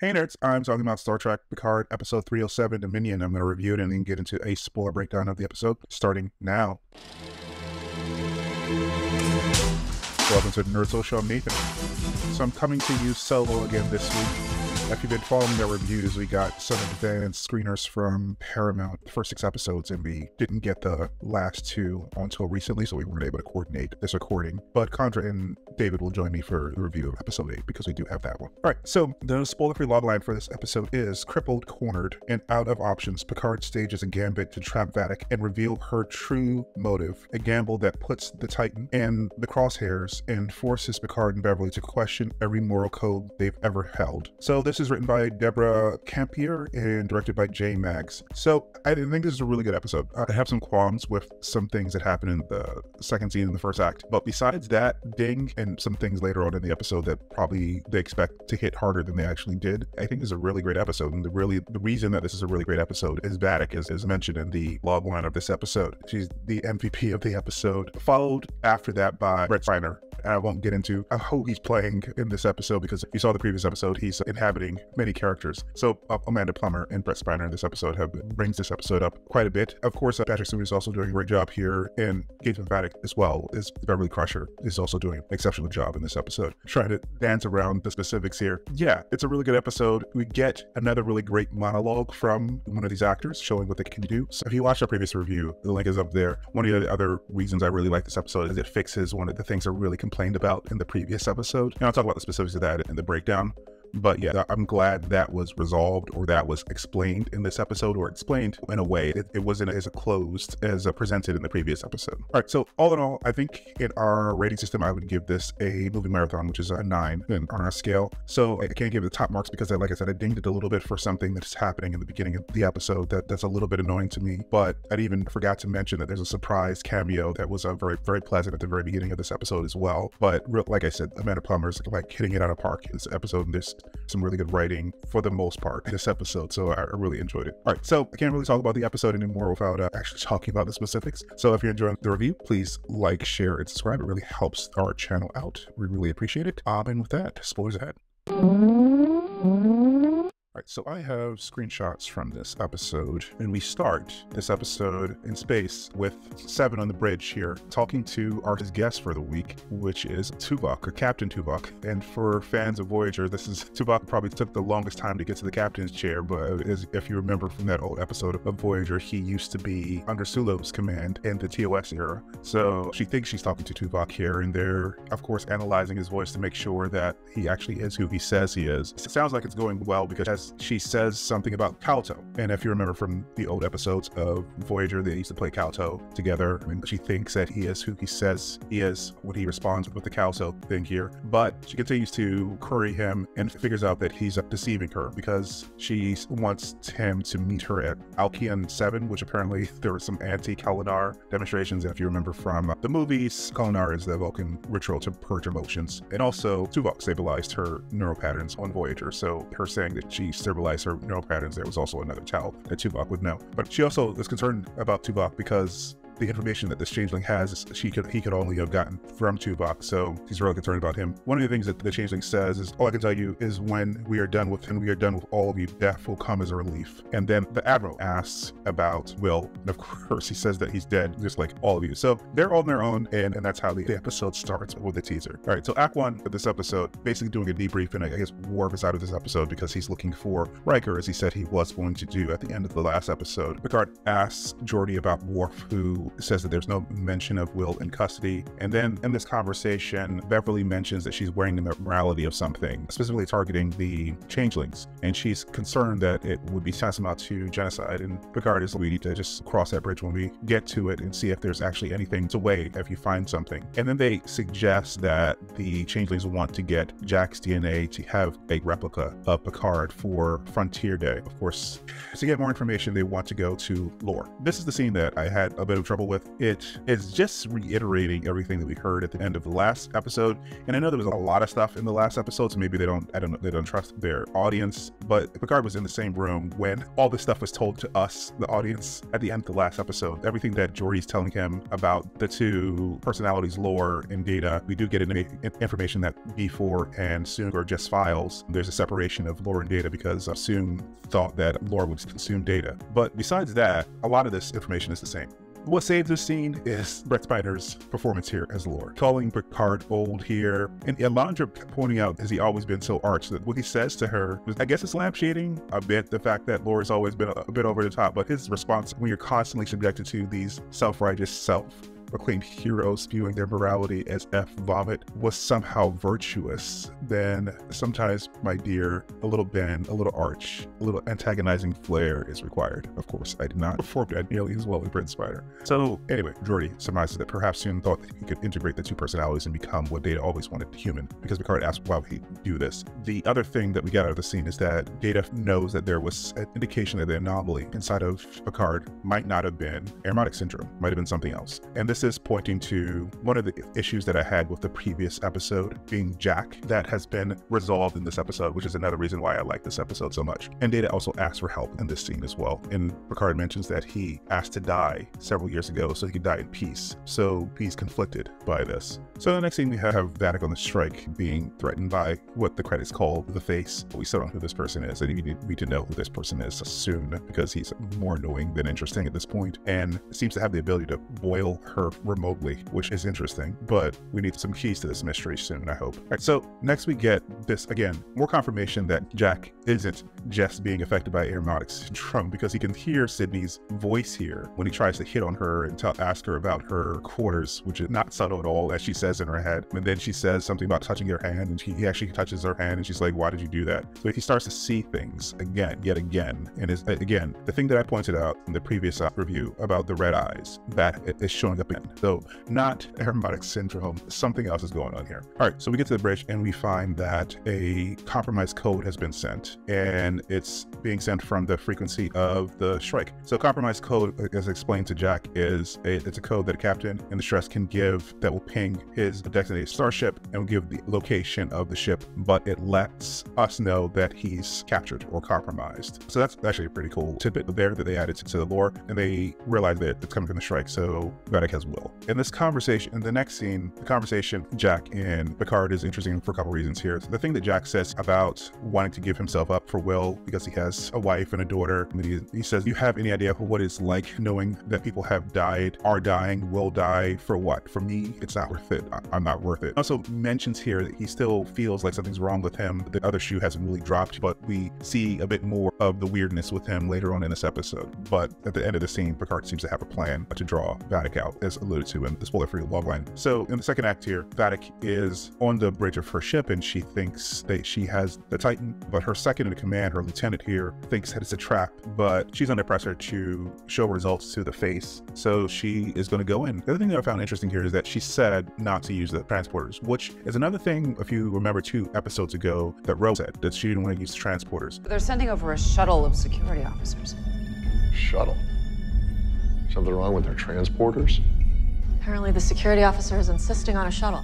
Hey nerds, I'm talking about Star Trek Picard episode 307 Dominion. I'm going to review it and then get into a spoiler breakdown of the episode starting now. Welcome to the Nerd Social. I'm Nathan. So I'm coming to you solo again this week. If you've been following the reviews, we got some advanced screeners from Paramount, the first six episodes, and we didn't get the last two until recently, so we weren't able to coordinate this recording. But Condra and David will join me for the review of episode 8 because we do have that one. All right, so the spoiler free logline for this episode is Crippled, Cornered, and Out of Options. Picard stages a gambit to trap Vadic and reveal her true motive, a gamble that puts the Titan in the crosshairs and forces Picard and Beverly to question every moral code they've ever held. So, this is written by Deborah Kampmeier and directed by Jay Maggs. So I think this is a really good episode. I have some qualms with some things that happen in the second scene in the first act, but besides that ding and some things later on in the episode that probably they expect to hit harder than they actually did, I think this is a really great episode. And the really the reason that this is a really great episode is Vadic, as is mentioned in the log line of this episode. She's the MVP of the episode, followed after that by Brent Spiner, I won't get into who he's playing in this episode because if you saw the previous episode, he's inhabiting many characters. So uh, Amanda Plummer and Brent Spiner in this episode have brings this episode up quite a bit. Of course, uh, Patrick Stewart is also doing a great job here, and Gates Vadic as well as Beverly Crusher is also doing an exceptional job in this episode. Trying to dance around the specifics here. Yeah, it's a really good episode. We get another really great monologue from one of these actors showing what they can do. So if you watched our previous review, the link is up there. One of the other reasons I really like this episode is it fixes one of the things that really complained about in the previous episode. And I'll talk about the specifics of that in the breakdown. But yeah, I'm glad that was resolved or that was explained in this episode or explained in a way it, it wasn't as closed as uh, presented in the previous episode. All right, so all in all, I think in our rating system, I would give this a movie marathon, which is a nine on our scale. So I can't give it the top marks because, I, like I said, I dinged it a little bit for something that's happening in the beginning of the episode that, that's a little bit annoying to me. But I even forgot to mention that there's a surprise cameo that was a very, very pleasant at the very beginning of this episode as well. But like I said, Amanda Plummer's like hitting it out of park in this episode. And some really good writing for the most part in this episode. So I, really enjoyed it. All right, so I can't really talk about the episode anymore without uh, actually talking about the specifics. So if you're enjoying the review, please like, share, and subscribe. It really helps our channel out. We really appreciate it. Um, and with that, spoilers ahead. So I have screenshots from this episode, and we start this episode in space with Seven on the bridge here, talking to our guest for the week, which is Tuvok, or Captain Tuvok. And for fans of Voyager, this is Tuvok probably took the longest time to get to the captain's chair, but as, if you remember from that old episode of Voyager, he used to be under Sulu's command in the TOS era. So she thinks she's talking to Tuvok here, and they're, of course, analyzing his voice to make sure that he actually is who he says he is. It sounds like it's going well because as she says something about Kal-toh. And if you remember from the old episodes of Voyager, they used to play Kal-toh together. I mean, she thinks that he is who he says he is when he responds with the Kal-toh thing here. But she continues to query him and figures out that he's deceiving her because she wants him to meet her at Alkean 7, which apparently there were some anti-Kolinahr demonstrations. And if you remember from the movies, Kolinahr is the Vulcan ritual to purge emotions. And also, Tuvok stabilized her neural patterns on Voyager. So her saying that she stabilize her neural patterns, there was also another tell that Tuvok would know. But she also is concerned about Tuvok because the information that this changeling has, she could he could only have gotten from Tuvok, so he's really concerned about him. One of the things that the changeling says is, "All I can tell you is when we are done with him, we are done with all of you, death will come as a relief." And then the admiral asks about Will, and of course he says that he's dead, just like all of you. So they're on their own, and, and that's how the, the episode starts with the teaser. All right, so Act One of this episode, basically doing a debrief, and I guess Worf is out of this episode because he's looking for Riker, as he said he was going to do at the end of the last episode. Picard asks Geordi about Worf, who says that there's no mention of Will in custody. And then in this conversation, Beverly mentions that she's wearing the morality of something, specifically targeting the changelings. And she's concerned that it would be tantamount to genocide. And Picard is, we need to just cross that bridge when we get to it and see if there's actually anything to weigh if you find something. And then they suggest that the changelings want to get Jack's DNA to have a replica of Picard for Frontier Day. Of course, to get more information, they want to go to Lore. This is the scene that I had a bit of trouble trouble with. It is just reiterating everything that we heard at the end of the last episode. And I know there was a lot of stuff in the last episode, so maybe they don't, I don't know, they don't trust their audience. But Picard was in the same room when all this stuff was told to us, the audience, at the end of the last episode. Everything that Geordi's telling him about the two personalities, lore and data, we do get information that B4 and Soong are just files. There's a separation of lore and data because uh, Soong thought that lore would consume data. But besides that, a lot of this information is the same. What saves this scene is Brent Spiner's performance here as Lore, calling Picard old here, and Alandra pointing out, has he always been so arch that what he says to her, I guess it's lampshading? A bit the fact that Lore has always been a, a bit over the top, but his response when you're constantly subjected to these self-righteous self proclaimed heroes spewing their morality as F vomit was somehow virtuous, then sometimes, my dear, a little bend, a little arch, a little antagonizing flair is required. Of course, I did not perform that nearly as well as Brent Spiner. So, anyway, Geordi surmises that perhaps Soong thought that he could integrate the two personalities and become what Data always wanted human, because Picard asked why would he do this. The other thing that we get out of the scene is that Data knows that there was an indication that the anomaly inside of Picard might not have been Irumodic syndrome, might have been something else. And this this is pointing to one of the issues that I had with the previous episode being Jack that has been resolved in this episode, which is another reason why I like this episode so much. And Data also asks for help in this scene as well. And Picard mentions that he asked to die several years ago so he could die in peace. So he's conflicted by this. So the next thing we have Vadic on the Shrike being threatened by what the credits call the face. We still don't know who this person is, and we need to know who this person is soon because he's more annoying than interesting at this point and seems to have the ability to boil her remotely, which is interesting, but we need some keys to this mystery soon, I hope. All right, so next we get this, again, more confirmation that Jack isn't just being affected by Irumodic syndrome because he can hear Sydney's voice here when he tries to hit on her and ask her about her quarters, which is not subtle at all, as she says in her head. And then she says something about touching her hand, and he actually touches her hand, and she's like, why did you do that? So he starts to see things again, yet again. And is again, the thing that I pointed out in the previous uh, review about the red eyes, that is showing up again. So not Irumodic syndrome, something else is going on here. All right, so we get to the bridge and we find that a compromised code has been sent and it's being sent from the frequency of the Shrike. So compromised code, as explained to Jack, is a, it's a code that a captain in the stress can give that will ping his designated starship and give the location of the ship, but it lets us know that he's captured or compromised. So that's actually a pretty cool tidbit there that they added to the lore, and they realize that it's coming from the Shrike, so Vadic has will. In this conversation, in the next scene, the conversation Jack and Picard is interesting for a couple reasons here. So the thing that Jack says about wanting to give himself up for Will because he has a wife and a daughter, mean, he, he says, "You have any idea what it's like knowing that people have died, are dying, will die for what? For me, it's not worth it. I'm not worth it." Also mentions here that he still feels like something's wrong with him. The other shoe hasn't really dropped, but we see a bit more of the weirdness with him later on in this episode. But at the end of the scene, Picard seems to have a plan to draw Vadic out, as alluded to in the spoiler-free logline. So in the second act here, Vadic is on the bridge of her ship and she thinks that she has the Titan, but her second in command, her lieutenant here, thinks that it's a trap, but she's under pressure to show results to the face. So she is going to go in. The other thing that I found interesting here is that she said not to use the transporters, which is another thing, if you remember two episodes ago, that Rose said that she didn't want to use transporters. They're sending over a shuttle of security officers. Shuttle? Something wrong with their transporters? Apparently, the security officer is insisting on a shuttle.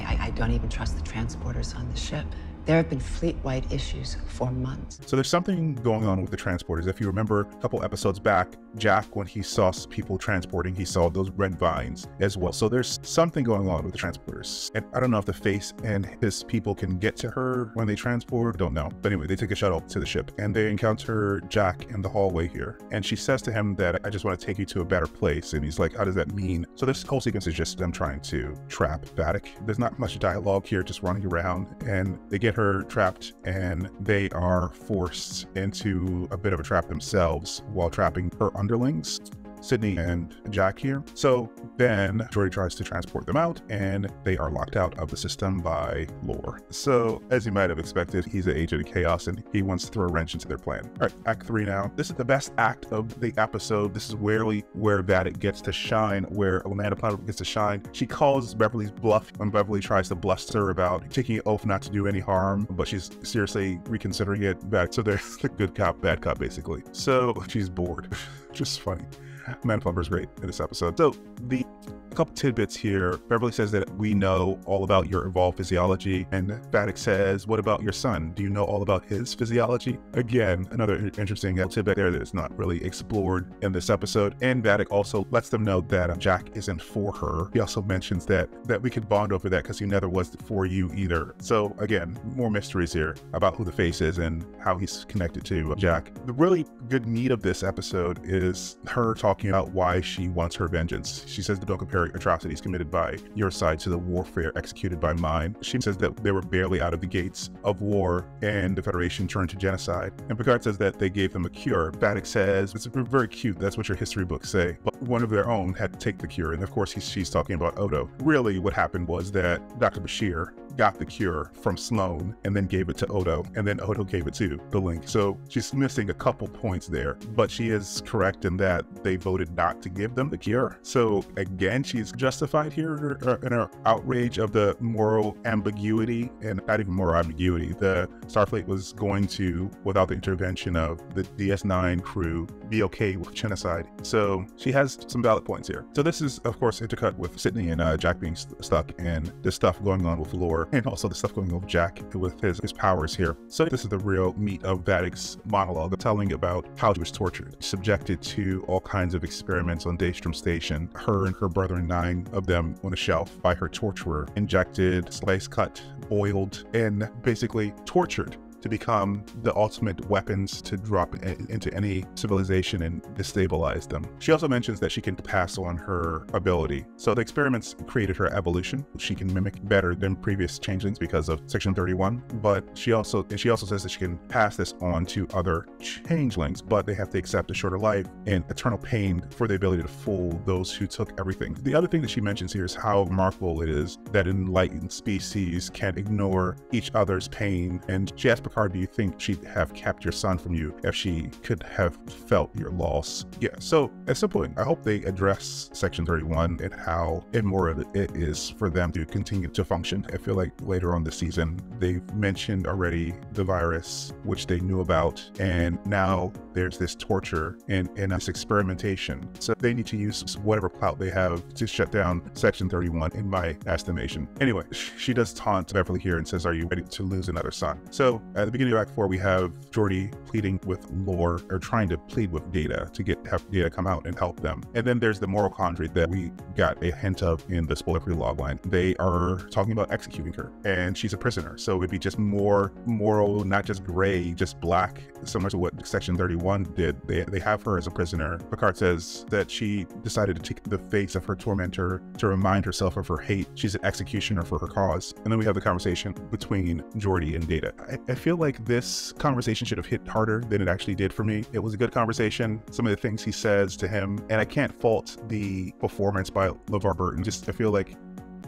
I, I don't even trust the transporters on the ship. There have been fleet-wide issues for months. So there's something going on with the transporters. If you remember a couple episodes back, Jack, when he saw people transporting, he saw those red vines as well. So there's something going on with the transporters. And I don't know if the face and his people can get to her when they transport, don't know. But anyway, they take a shuttle to the ship and they encounter Jack in the hallway here. And she says to him that I just want to take you to a better place. And he's like, how does that mean? So this whole sequence is just them trying to trap Vadic. There's not much dialogue here, just running around and they get her trapped and they are forced into a bit of a trap themselves while trapping her underlings. Sydney and Jack here. So then Geordi tries to transport them out and they are locked out of the system by Lore. So as you might have expected, he's an agent of chaos and he wants to throw a wrench into their plan. All right, act three now. This is the best act of the episode. This is really where Vadic gets to shine, where Amanda Plummer gets to shine. She calls Beverly's bluff when Beverly tries to bluster about taking an oath not to do any harm, but she's seriously reconsidering it back. So there's the good cop, bad cop, basically. So she's bored. Just funny. Man Plummer's great in this episode. So the couple tidbits here. Beverly says that we know all about your evolved physiology, and Vadic says, "What about your son? Do you know all about his physiology?" Again, another interesting tidbit there that is not really explored in this episode. And Vadic also lets them know that Jack isn't for her. He also mentions that that we could bond over that because he never was for you either. So again, more mysteries here about who the face is and how he's connected to Jack. The really good meat of this episode is her talking about why she wants her vengeance. She says, "Don't compare atrocities committed by your side to the warfare executed by mine." She says that they were barely out of the gates of war and the Federation turned to genocide. And Picard says that they gave them a cure. Vadic says it's very cute. That's what your history books say. But one of their own had to take the cure, and of course she's talking about Odo. Really, what happened was that Dr. Bashir got the cure from Sloan and then gave it to Odo, and then Odo gave it to the Link. So she's missing a couple points there, but she is correct in that they voted not to give them the cure. So again, she's justified here in her outrage of the moral ambiguity, and not even moral ambiguity. The Starfleet was going to, without the intervention of the DS9 crew, be okay with genocide. So she has some valid points here. So this is, of course, intercut with Sydney and uh, Jack being st- stuck, and the stuff going on with Lore, and also the stuff going on with Jack with his, his powers here. So this is the real meat of Vadic's monologue, telling about how she was tortured, subjected to all kinds of experiments on Daystrom Station. Her and her brother, and nine of them, on a shelf by her torturer, injected, slice cut, boiled, and basically tortured to become the ultimate weapons to drop into any civilization and destabilize them. She also mentions that she can pass on her ability. So the experiments created her evolution. She can mimic better than previous changelings because of Section 31, but she also she also says that she can pass this on to other changelings, but they have to accept a shorter life and eternal pain for the ability to fool those who took everything. The other thing that she mentions here is how remarkable it is that enlightened species can ignore each other's pain and she asks Picard, do you think she'd have kept your son from you if she could have felt your loss? Yeah, so at some point, I hope they address Section 31 and how immoral it is for them to continue to function. I feel like later on the season, they've mentioned already the virus, which they knew about, and now there's this torture and, and this experimentation. So they need to use whatever clout they have to shut down Section 31, in my estimation. Anyway, she does taunt Beverly here and says, Are you ready to lose another son? So at the beginning of Act 4, we have Geordi pleading with Lore, or trying to plead with Data to get have Data come out and help them. And then there's the moral quandary that we got a hint of in the spoiler-free logline. They are talking about executing her, and she's a prisoner. So it'd be just more moral, not just gray, just black, similar to what Section 31 did. They, they have her as a prisoner. Picard says that she decided to take the face of her tormentor to remind herself of her hate. She's an executioner for her cause. And then we have the conversation between Geordi and Data. I, I feel like this conversation should have hit harder than it actually did for me. It was a good conversation. Some of the things he says to him, and I can't fault the performance by LeVar Burton. Just I feel like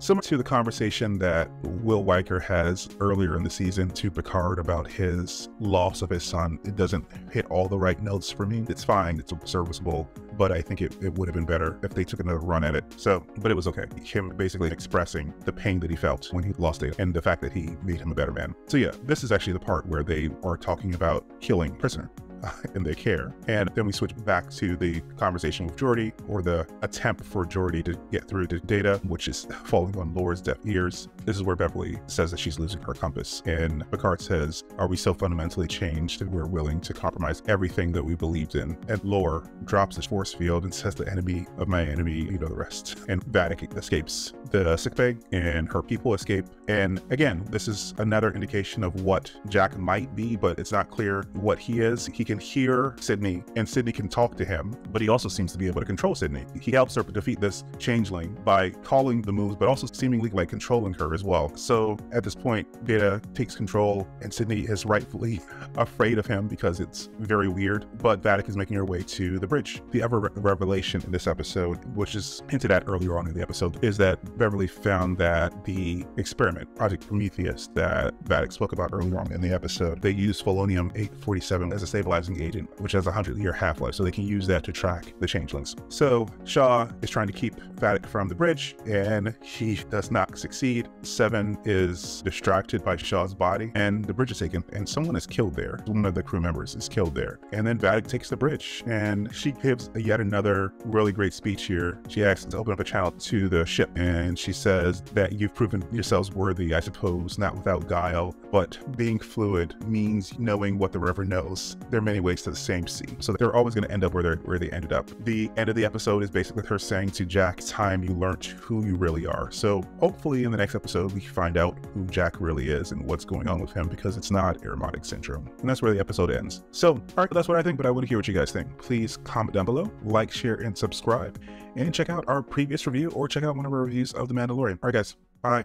Similar to the conversation that Will Riker has earlier in the season to Picard about his loss of his son, it doesn't hit all the right notes for me. It's fine, it's serviceable, but I think it, it would have been better if they took another run at it. So, but it was okay. Him basically expressing the pain that he felt when he lost it and the fact that he made him a better man. So, yeah, this is actually the part where they are talking about killing prisoner. in their care. And then we switch back to the conversation with Geordi, or the attempt for Geordi to get through the Data, which is falling on Lore's deaf ears. This is where Beverly says that she's losing her compass. And Picard says, Are we so fundamentally changed that we're willing to compromise everything that we believed in? And Laura drops his force field and says, The enemy of my enemy, you know the rest. And Vadic escapes the sickbay, and her people escape. And again, this is another indication of what Jack might be, but it's not clear what he is. He can hear Sydney, and Sydney can talk to him, but he also seems to be able to control Sydney. He helps her defeat this changeling by calling the moves, but also seemingly like controlling her as well. So at this point, Data takes control, and Sydney is rightfully afraid of him because it's very weird. But Vadic is making her way to the bridge. The other re- revelation in this episode, which is hinted at earlier on in the episode, is that Beverly found that the experiment, Project Prometheus, that Vadic spoke about earlier on in the episode, they used polonium 847 as a stabilizer agent, which has a 100 year half life, so they can use that to track the changelings. So Shaw is trying to keep Vadic from the bridge, and he does not succeed. Seven is distracted by Shaw's body, and the bridge is taken, and someone is killed there. One of the crew members is killed there. And then Vadic takes the bridge, and she gives yet another really great speech here. She asks to open up a channel to the ship, and she says that you've proven yourselves worthy, I suppose, not without guile, but being fluid means knowing what the river knows. There are many ways to the same sea, so they're always going to end up where they where they ended up. The end of the episode is basically her saying to Jack, "Time you learned who you really are." So hopefully, in the next episode, we find out who Jack really is and what's going on with him because it's not Irumodic syndrome, and that's where the episode ends. So, all right, that's what I think, but I want to hear what you guys think. Please comment down below, like, share, and subscribe, and check out our previous review or check out one of our reviews of The Mandalorian. All right, guys, bye.